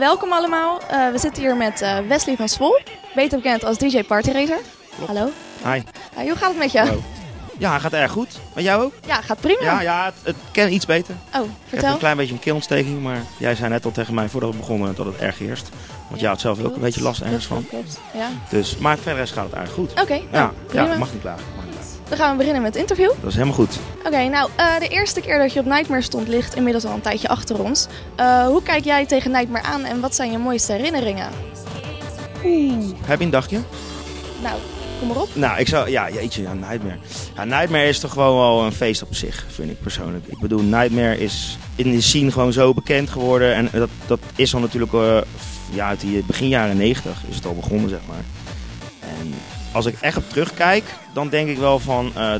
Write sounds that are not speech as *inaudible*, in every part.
welkom allemaal. Eh, we zitten hier met eh, Wesley van Swol, beter bekend als DJ Party Racer. Hallo. Hi. Eh, hoe gaat het met je? Hallo. Ja, gaat erg goed. Met jou ook? Ja, gaat prima. Ja, ja het, het kan iets beter. Oh, Ik heb vertel. een klein beetje een keelontsteking, maar jij zei net al tegen mij voordat we begonnen dat het erg heerst. Want jij had zelf ook een beetje last ergens van. Klopt, klopt. Ja. Dus, maar verder gaat het erg goed. Oké, Ja, nou, prima. ja, mag niet klagen. Dan gaan we beginnen met het interview. Dat is helemaal goed. Oké, nou, eh, de eerste keer dat je op Nightmare stond ligt inmiddels al een tijdje achter ons. Eh, hoe kijk jij tegen Nightmare aan en wat zijn je mooiste herinneringen? Heb je een dagje? Nou, kom maar op. Nou, ik zou, ja, jeetje, ja, Nightmare. Ja, Nightmare is toch gewoon wel een feest op zich, vind ik persoonlijk. Ik bedoel, Nightmare is in de scene gewoon zo bekend geworden. En dat, dat is al natuurlijk, eh, ja, uit die begin jaren 90 is het al begonnen, zeg maar. Als ik echt op terugkijk, dan denk ik wel van eh,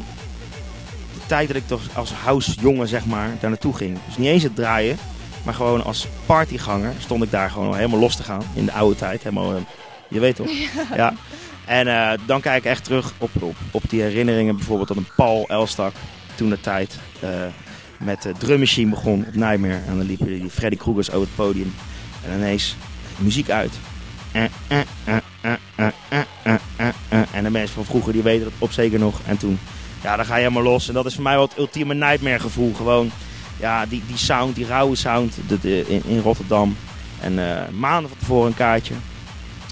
de tijd dat ik toch als housejongen, zeg maar, daar naartoe ging. Dus niet eens het draaien, maar gewoon als partyganger stond ik daar gewoon al helemaal los te gaan. In de oude tijd, helemaal, eh, je weet toch? *laughs* ja. En eh, dan kijk ik echt terug op, op, op die herinneringen. Bijvoorbeeld dat een Paul Elstak toen de tijd met de drummachine begon op Nightmare. En dan liepen die Freddy Kruegers over het podium. En ineens muziek uit. En de mensen van vroeger die weten dat op zeker nog. En toen, ja, dan ga je helemaal los. En dat is voor mij wel het ultieme nightmare gevoel. Gewoon, ja, die, die sound, die rauwe sound eh, in, in Rotterdam. En eh, maanden van tevoren een kaartje.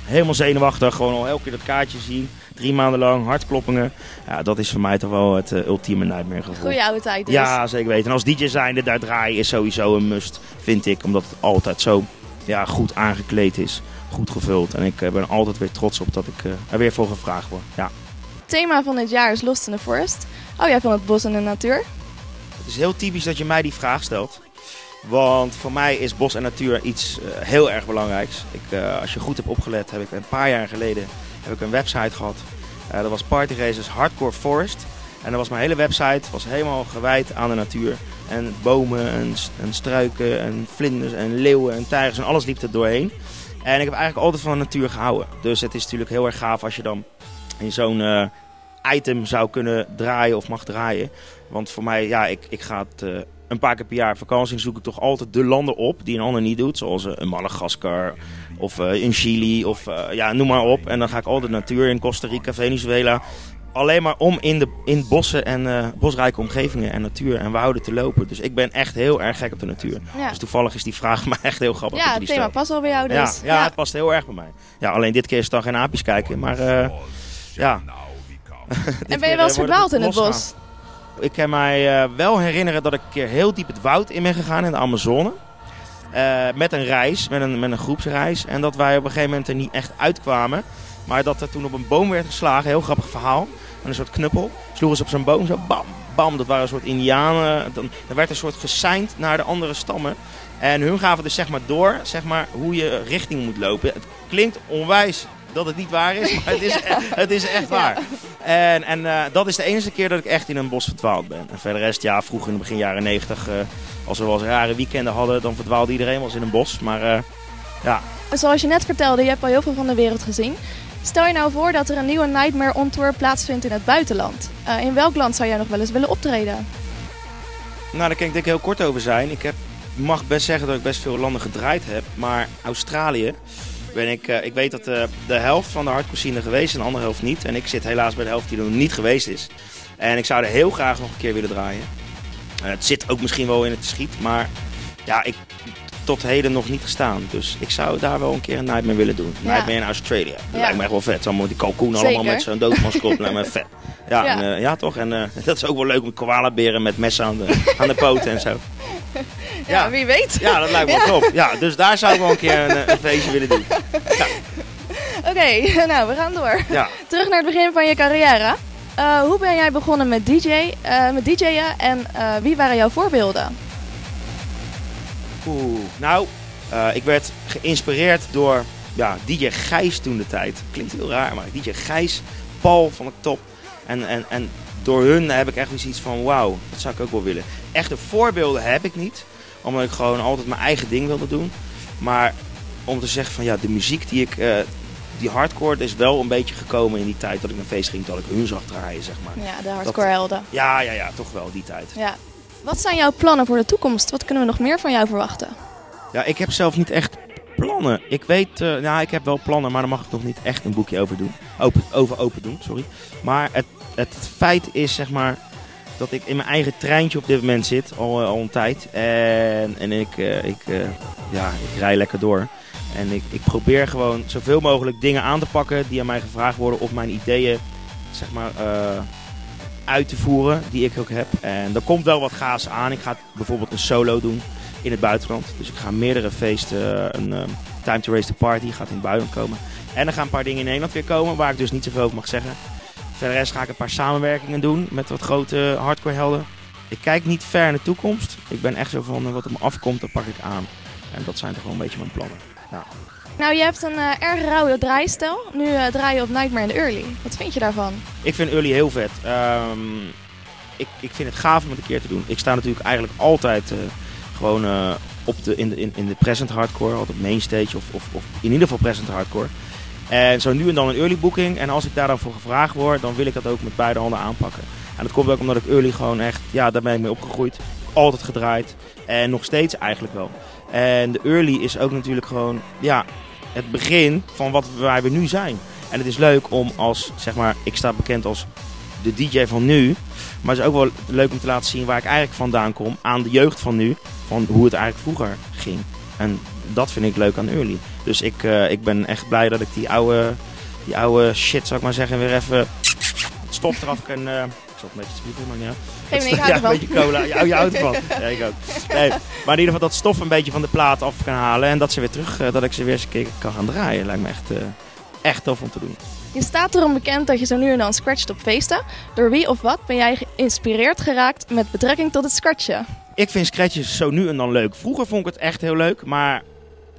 Helemaal zenuwachtig, gewoon al elke keer dat kaartje zien. Drie maanden lang, hartkloppingen. Ja, dat is voor mij toch wel het eh, ultieme nightmare gevoel. Goeie oude tijd dus. Ja, zeker weten. En als DJ zijnde daar draaien is sowieso een must, vind ik. Omdat het altijd zo ja, goed aangekleed is goed gevuld. En ik eh, ben altijd weer trots op dat ik eh, er weer voor gevraagd word. Ja. Het thema van dit jaar is Lost in the Forest. Oh, jij van het bos en de natuur? Het is heel typisch dat je mij die vraag stelt. Want voor mij is bos en natuur iets eh, heel erg belangrijks. Ik, eh, als je goed hebt opgelet, heb ik een paar jaar geleden heb ik een website gehad. Eh, dat was Party Races Hardcore Forest. En dat was mijn hele website was helemaal gewijd aan de natuur. En bomen en, en struiken en vlinders en leeuwen en tijgers en alles liep er doorheen. En ik heb eigenlijk altijd van de natuur gehouden. Dus het is natuurlijk heel erg gaaf als je dan in zo'n eh, item zou kunnen draaien of mag draaien. Want voor mij, ja, ik, ik ga het eh, een paar keer per jaar vakantie. Dan zoek ik toch altijd de landen op die een ander niet doet. Zoals eh, een Madagaskar of in Chili of ja, noem maar op. En dan ga ik altijd natuur in Costa Rica, Venezuela. Alleen maar om in, de, in bossen en eh, bosrijke omgevingen en natuur en wouden te lopen. Dus ik ben echt heel erg gek op de natuur. Ja, Dus toevallig is die vraag *laughs* maar echt heel grappig. ja het thema stelt. past wel bij jou dus. Ja, ja, het past heel erg bij mij. Ja, alleen dit keer is het dan geen aapjes kijken. Maar eh, ja. *laughs* En ben je wel eens verdwaald in het bos? Ik kan mij eh, wel herinneren dat ik een keer heel diep het woud in ben gegaan in de Amazone. Eh, met een reis, met een, met een groepsreis. En dat wij op een gegeven moment er niet echt uitkwamen. Maar dat er toen op een boom werd geslagen, heel grappig verhaal. Met een soort knuppel. Sloegen ze op zo'n boom, zo bam, bam. Dat waren een soort indianen. Dan, er werd een soort geseind naar de andere stammen. En hun gaven dus zeg maar door, zeg maar, hoe je richting moet lopen. Het klinkt onwijs dat het niet waar is, maar het is, *laughs* e- het is echt waar. En, en eh, dat is de enige keer dat ik echt in een bos verdwaald ben. En verder rest, ja, vroeger in de begin jaren 90, eh, als we wel eens rare weekenden hadden, dan verdwaalde iedereen wel eens in een bos. Maar eh, ja, Zoals je net vertelde, je hebt al heel veel van de wereld gezien. Stel je nou voor dat er een nieuwe Nightmare on Tour plaatsvindt in het buitenland. Eh, in welk land zou jij nog wel eens willen optreden? nou, daar kan ik denk ik heel kort over zijn. Ik heb, mag best zeggen dat ik best veel landen gedraaid heb, maar Australië ben ik, eh, ik weet dat de, de helft van de hardcore geweest en de andere helft niet. En ik zit helaas bij de helft die er nog niet geweest is. En ik zou er heel graag nog een keer willen draaien. Eh, het zit ook misschien wel in het schiet, maar ja, ik tot heden nog niet gestaan. Dus ik zou daar wel een keer een Nightmare willen doen. Ja. Nightmare in Australië. Dat Ja. lijkt me echt wel vet. Allemaal die kalkoenen allemaal met zo'n doodmasker op. lijkt me vet. *laughs* Ja, Ja. En, eh, ja toch? En eh, *laughs* dat is ook wel leuk met koalaberen met messen aan de, aan de poten en zo. *laughs* Ja. wie weet. Ja, dat lijkt me wel top. Ja, dus daar zou ik wel een keer een, eh, een feestje willen doen. Oké, nou we gaan door. Terug naar het begin van je carrière. Hoe ben jij begonnen met, DJ, met DJ'en en wie waren jouw voorbeelden? Oeh, nou, eh, ik werd geïnspireerd door ja, DJ Gijs toen de tijd. Klinkt heel raar, maar DJ Gijs, Paul van de top. En, en, en door hun heb ik echt iets van, wauw, dat zou ik ook wel willen. Echte voorbeelden heb ik niet, omdat ik gewoon altijd mijn eigen ding wilde doen. Maar om te zeggen van, ja, de muziek die ik, eh, die hardcore is wel een beetje gekomen in die tijd dat ik naar feest ging, dat ik hun zag draaien, zeg maar. Ja, de hardcore helden. Ja, ja, ja, toch wel, die tijd. Ja. Wat zijn jouw plannen voor de toekomst? Wat kunnen we nog meer van jou verwachten? Ja, ik heb zelf niet echt Plannen. Ik weet, uh, nou, ik heb wel plannen, maar daar mag ik nog niet echt een boekje over doen. Open, over open doen, sorry. Maar het, het feit is, zeg maar, dat ik in mijn eigen treintje op dit moment zit, al, al een tijd. En, en ik, uh, ik, ja, ik rij lekker door. En ik, ik probeer gewoon zoveel mogelijk dingen aan te pakken die aan mij gevraagd worden. Of mijn ideeën, zeg maar, uit te voeren, die ik ook heb. En er komt wel wat gaas aan. Ik ga bijvoorbeeld een solo doen in het buitenland. Dus ik ga meerdere feesten, een um, Time to Raise the Party gaat in het buitenland komen. En er gaan een paar dingen in Nederland weer komen, waar ik dus niet zoveel over mag zeggen. Verder ga ik een paar samenwerkingen doen met wat grote hardcore helden. Ik kijk niet ver in de toekomst. Ik ben echt zo van wat er me afkomt, dat pak ik aan. En dat zijn toch wel een beetje mijn plannen. Ja. Nou, je hebt een uh, erg rauwe draaistijl. Nu uh, draai je op Nightmare in Early. Wat vind je daarvan? Ik vind Early heel vet. Um, ik, ik vind het gaaf om het een keer te doen. Ik sta natuurlijk eigenlijk altijd uh, gewoon op de, in, de, in, in de present hardcore. Altijd mainstage of, of, of in ieder geval present hardcore. En zo nu en dan een early booking. En als ik daar dan voor gevraagd word, dan wil ik dat ook met beide handen aanpakken. En dat komt ook omdat ik early gewoon echt, ja, daar ben ik mee opgegroeid. Altijd gedraaid. En nog steeds eigenlijk wel. En de early is ook natuurlijk gewoon, ja, het begin van wat waar we nu zijn. En het is leuk om als, zeg maar, ik sta bekend als de DJ van nu. Maar het is ook wel leuk om te laten zien waar ik eigenlijk vandaan kom. Aan de jeugd van nu. Van hoe het eigenlijk vroeger ging. En dat vind ik leuk aan Early. Dus ik, uh, ik ben echt blij dat ik die oude, die oude shit, zou ik maar zeggen, weer even stof eraf kan... Uh, ik zal het een beetje spiegel, maar ja. Geef me, ik ja, een beetje cola. Ja, je houdt ervan. Ja, ik ook. Nee, maar in ieder geval dat stof een beetje van de plaat af kan halen. En dat ze weer terug, uh, dat ik ze weer eens een keer kan gaan draaien. Lijkt me echt, uh, echt tof om te doen. Je staat erom bekend dat je zo nu en dan scratcht op feesten. Door wie of wat ben jij geïnspireerd geraakt met betrekking tot het scratchen? Ik vind scratches zo nu en dan leuk. Vroeger vond ik het echt heel leuk, maar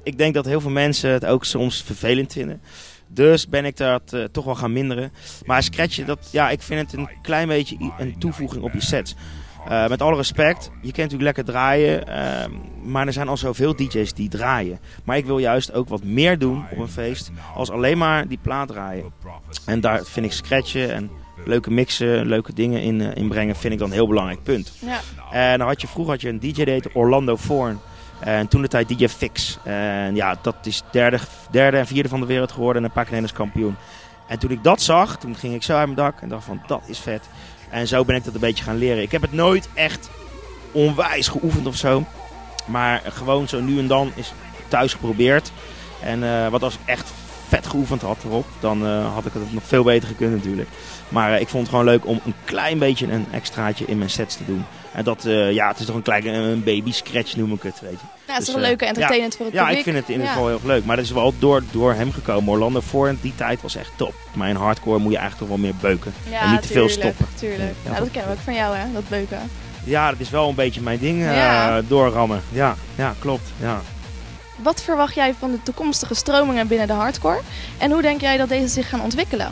ik denk dat heel veel mensen het ook soms vervelend vinden. Dus ben ik dat uh, toch wel gaan minderen. Maar scratchen, dat, ja, ik vind het een klein beetje een toevoeging op je sets. Uh, met alle respect, je kunt natuurlijk lekker draaien, uh, maar er zijn al zoveel DJ's die draaien. Maar ik wil juist ook wat meer doen op een feest als alleen maar die plaat draaien. En daar vind ik scratchen en leuke mixen, leuke dingen in, uh, inbrengen, vind ik dan een heel belangrijk punt. Ja. En dan had je, vroeger had je een DJ heette Orlando Forn. En toen de tijd DJ Fix. En ja, dat is derde, derde en vierde van de wereld geworden en een paar keer Nederlands kampioen. En toen ik dat zag, toen ging ik zo uit mijn dak en dacht van dat is vet. En zo ben ik dat een beetje gaan leren. Ik heb het nooit echt onwijs geoefend of zo. Maar gewoon zo nu en dan is thuis geprobeerd. En uh, wat als ik echt vet geoefend had erop, dan uh, had ik het nog veel beter gekund natuurlijk. Maar uh, ik vond het gewoon leuk om een klein beetje een extraatje in mijn sets te doen. En dat, uh, ja, het is toch een klein een baby scratch noem ik het, weet je. Ja, het is dus, een leuke entertainment ja, voor het publiek. Ja, ik vind het in ieder geval heel leuk. Maar dat is wel door, door hem gekomen. Orlando voor die tijd was echt top. Maar in hardcore moet je eigenlijk toch wel meer beuken. Ja, en niet te veel stoppen. Tuurlijk. Ja, dat kennen we ook van jou, hè, dat beuken. Ja, dat is wel een beetje mijn ding, doorrammen. Ja, ja, klopt. Ja. Wat verwacht jij van de toekomstige stromingen binnen de hardcore? En hoe denk jij dat deze zich gaan ontwikkelen?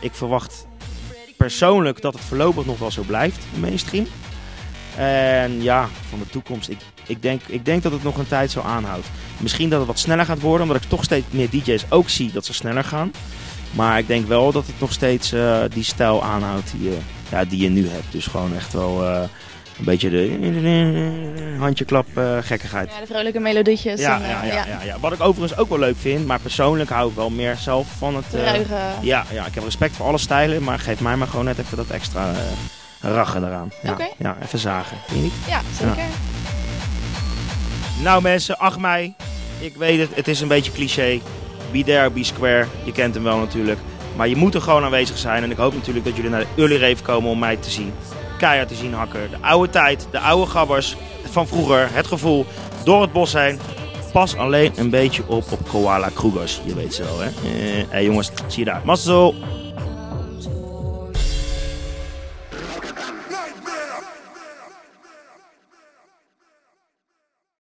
Ik verwacht persoonlijk dat het voorlopig nog wel zo blijft, mainstream. En ja, van de toekomst, ik, ik, denk, ik denk dat het nog een tijd zo aanhoudt. Misschien dat het wat sneller gaat worden, omdat ik toch steeds meer DJ's ook zie dat ze sneller gaan. Maar ik denk wel dat het nog steeds uh, die stijl aanhoudt die je, ja, die je nu hebt. Dus gewoon echt wel uh, een beetje de handjeklap uh, gekkigheid. Ja, de vrolijke melodietjes. Ja, en, ja, ja, ja, ja. Wat ik overigens ook wel leuk vind, maar persoonlijk hou ik wel meer zelf van het... Ruige. ja, ja, ik heb respect voor alle stijlen, maar geef mij maar gewoon net even dat extra rachen eraan. Ja, ja even zagen. Niet? Ja, zeker. Nou mensen, 8 mei. Ik weet het, het is een beetje cliché. Be there, be square. Je kent hem wel natuurlijk. Maar je moet er gewoon aanwezig zijn. En ik hoop natuurlijk dat jullie naar de Early Rave komen om mij te zien. Keihard te zien hakken. De oude tijd, de oude gabbers van vroeger. Het gevoel door het bos heen. Pas alleen een beetje op op Koala Krugers. Je weet ze wel hè. Eh, hey jongens, zie je daar. Mazzel!